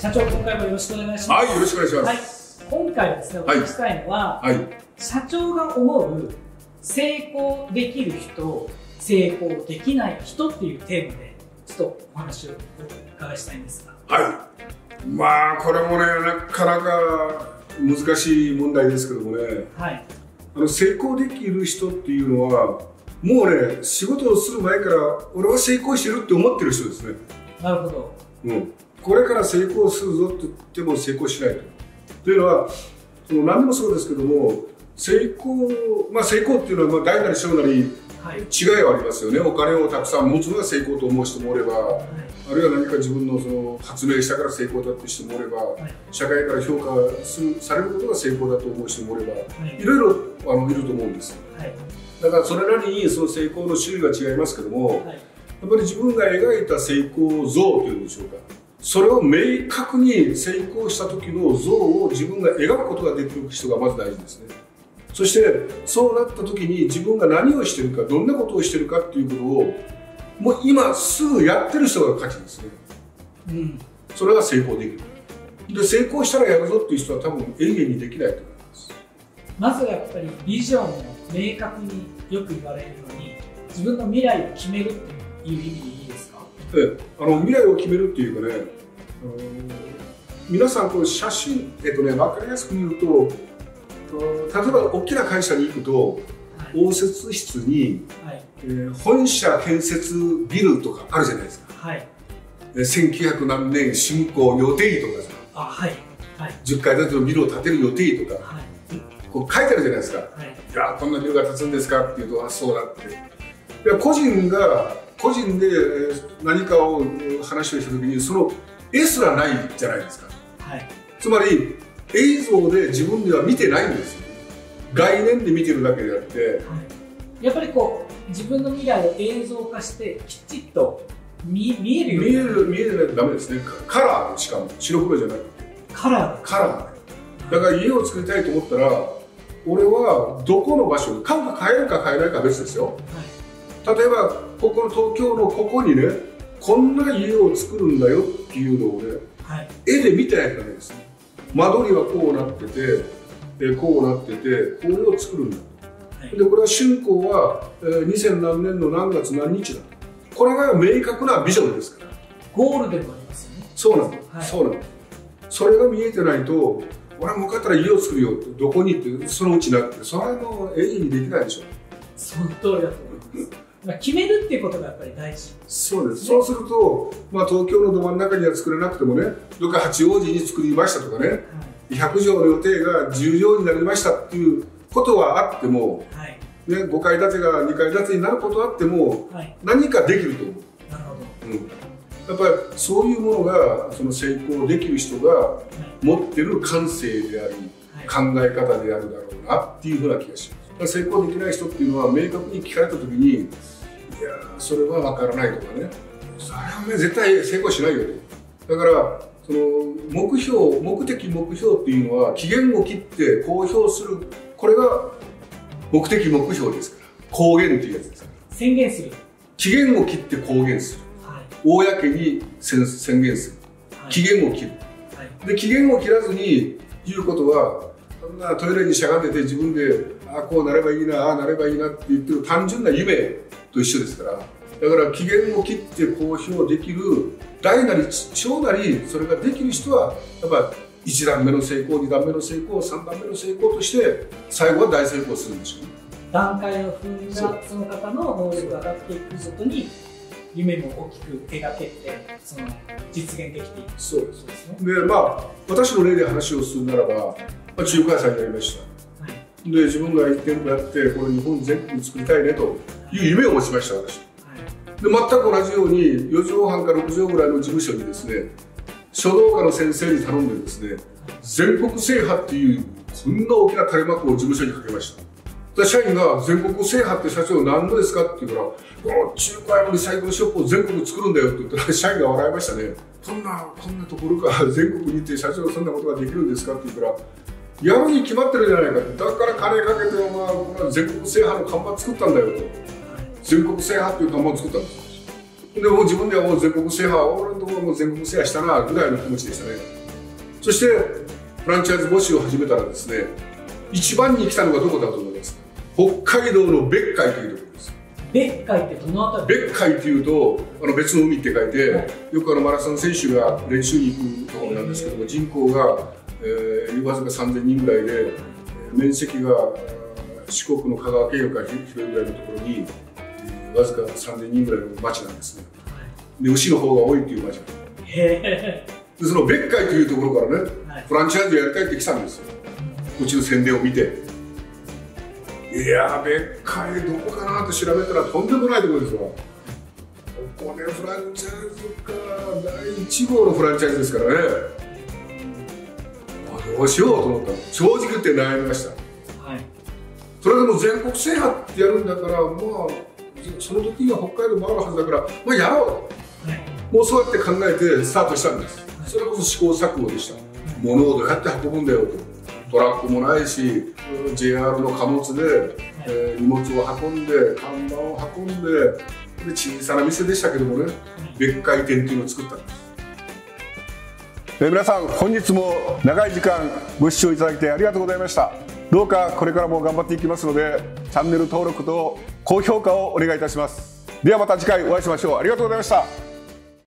社長、今回もよろしくお願いします。はい、よろしくお願いします。はい、今回はですね、おはい聞きしたいのは、はい。社長が思う成功できる人、成功できない人っていうテーマで、ちょっとお話をお伺いしたいんですが。はい。まあ、これもね、なかなか難しい問題ですけどもね、はい。あの成功できる人っていうのは、もうね、仕事をする前から、俺は成功してるって思ってる人ですね。なるほど。うん。これから成功するぞって言っても成功しないと。というのは、その何でもそうですけども、成功、まあ成功っていうのは、まあ大なり小なりはい。違いはありますよね。お金をたくさん持つのが成功と思う人もおれば、あるいは何か自分のその発明したから成功だって人もおれば、はい。社会から評価するされることが成功だと思う人もおれば、はい。いろいろあのいると思うんです。はい。だからそれなりにその成功の種類が違いますけども、はい。やっぱり自分が描いた成功像というんでしょうか。それを明確に成功した時の像を自分が描くことができる人がまず大事ですね。そしてそうなった時に自分が何をしてるか、どんなことをしてるかっていうことをもう今すぐやってる人が勝ちですね。うん。それが成功できる。で、成功したらやるぞっていう人は多分永遠にできないと思います。まずはやっぱりビジョンを明確によく言われるように、自分の未来を決めるっていう意味でいいですか？であの未来を決めるっていうかね、あの皆さんこう写真、えっとね、分かりやすく言うと、うん例えば大きな会社に行くと、はい。応接室に、はい。えー本社建設ビルとかあるじゃないですか。はい。えー1900何年竣工予定とかさ、あ、はい。はい。10階建てのビルを建てる予定とか、はい。こう書いてあるじゃないですか。はい。いやこんなビルが建つんですかっていうとあそうだっていや個人が個人でえー何かをえー話をした時にその絵すらないじゃないですか。はい。つまり映像で自分では見てないんですよ。概念で見てるだけであって。はい。やっぱりこう、自分の未来を映像化して、きちっと見見えるよう見にえる見えないとダメですね。カカラーしかも白黒じゃなくて。カラー。カラー。だから家を作りたいと思ったら俺はどこの場所買うか買えるか買えないかは別ですよ。はい。例えばここの東京のここにねこんな家を作るんだよっていうのをねはい。絵で見てないとダメですね間取りはこうなっててでこうなっててこれを作るんだはい。でこれは竣工は、えー2000何年の何月何日だこれが明確なビジョンですからゴールでもありますよね。そうなの、はいそうなのそれが見えてないと俺は儲かったら家を作るよってどこにってそのうちなってそれはもう永遠にできないでしょその通りだと思います。まあ決めるっていうことがやっぱり大事。そうです。そうすると、まあ、東京のど真ん中には作れなくてもね、どっか八王子に作りましたとかね、はい。100畳の予定が10畳になりましたっていうことはあっても、はい。ね、5階建てが2階建てになることはあっても、はい。何かできると思う。なるほど。うん、やっぱりそういうものが、その成功できる人がはい。持ってる感性であり、はい。考え方であるだろうなっていうふうな気がします。成功できない人っていうのは明確に聞かれたときに、いやーそれは分からないとかね、それはね、絶対成功しないよと。だから、その目標、目的、目標っていうのは期限を切って公表する、これが目的、目標ですから。公言っていうやつですから。宣言する。期限を切って公言する。はい。公に宣宣言する。はい。期限を切る。はい。で期限を切らずに言うことはなトイレにしゃがんでて自分でああこうなればいいなああなればいいなって言ってる単純な夢と一緒ですからだから期限を切って公表できる大なり小なりそれができる人はやっぱ1段目の成功2段目の成功3段目の成功として最後は大成功するんでしょうね段階を踏んだその方の能力が上がっていくごとに夢も大きく描けてその実現できていくそうですそうですね。でまあ私の例で話をするならば、まあ、中華屋さんになりましたはい。で自分が1店舗やってこれ日本全国作りたいねという夢を持ちました私はい。で全く同じように4畳半か6畳ぐらいの事務所にですね書道家の先生に頼んでですね全国制覇っていうこんな大きな垂れ幕を事務所にかけましたで社員が全国制覇って社長何度ですかって言うからこの中華屋のリサイクルショップを全国作るんだよって言ったら社員が笑いましたねこんなこんなところか全国に行って社長そんなことができるんですかって言ったらやるに決まってるじゃないか。だから金かけてお前こ全国制覇の看板作ったんだよと。全国制覇っていう看板を作ったんですでもう自分ではもう全国制覇俺のところも全国制覇したなぐらいの気持ちでしたね。そしてフランチャイズ募集を始めたらですね一番に来たのがどこだと思いますか？北海道の別海というところです。別海ってどの辺り？別海っていうとあの別の海って書いて、はい。よくあのマラソン選手が練習に行くところなんですけども人口が、えー、わずか3000人ぐらいで、えー面積がえー四国の香川県よりか広いぐらいのところに、えーわずか3000人ぐらいの町なんですね。で牛の方が多いっていう町でへその別海というところからねえ、はい、フランチャイズやりたいって来たんですよ。うちの宣伝を見て。いやー別海どこかなって調べたらとんでもないところですわ。ここでフランチャイズか。第1号のフランチャイズですからねあどうしようと思ったの。正直言って悩みました。はい。それでも全国制覇ってやるんだからまあその時には北海道もあるはずだからまあやろうはい。もうそうやって考えてスタートしたんです。それこそ試行錯誤でした。物をどうやって運ぶんだよと。トラックもないしうん JR の貨物で、えー荷物を運んで看板を運んでで小さな店でしたけどもね。別海店っていうのを作ったんですえ皆さん本日も長い時間ご視聴いただきありがとうございました。どうかこれからも頑張っていきますのでチャンネル登録と高評価をお願いいたします。ではまた次回お会いしましょう。ありがとうございました。